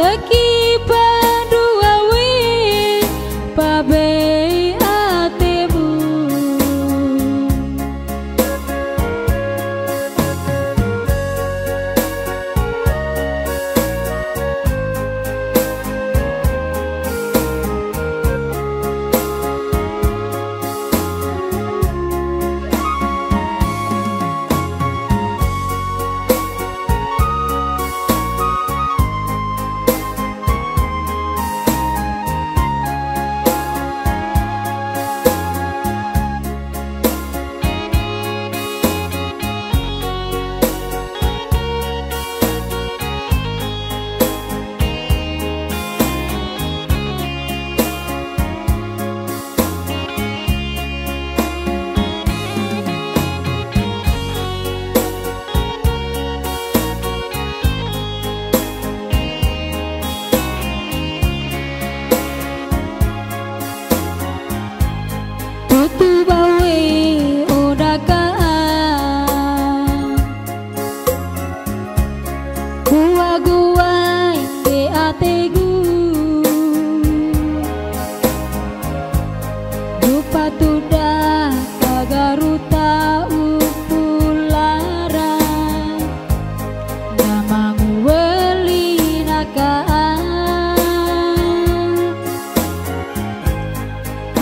Taqi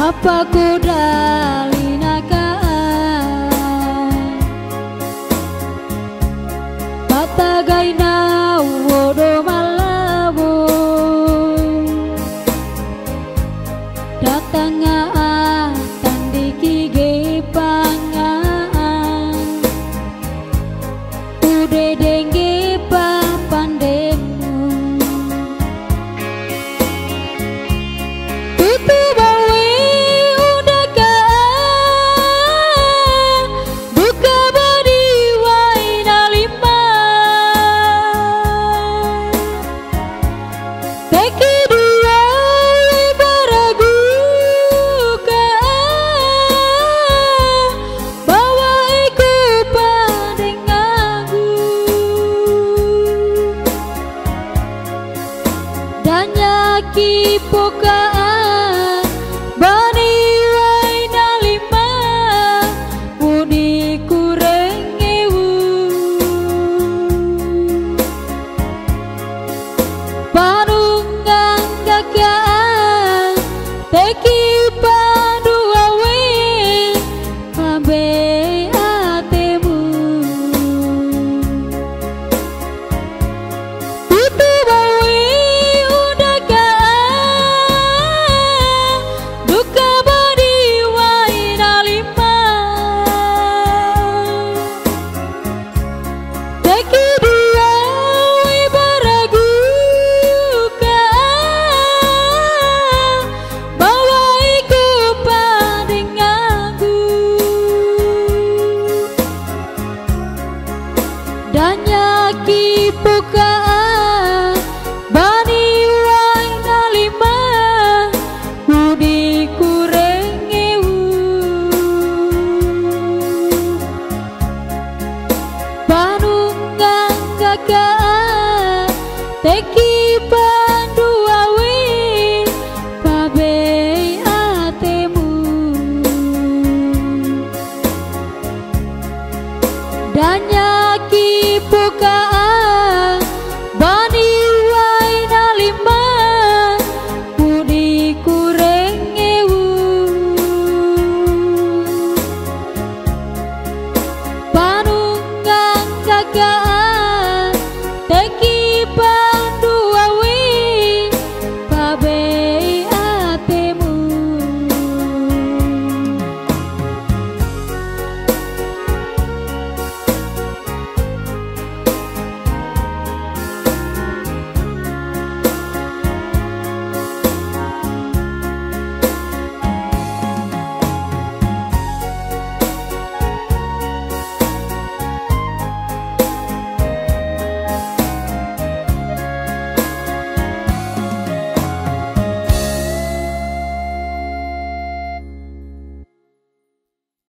apa ku dalam aqui pouca daqui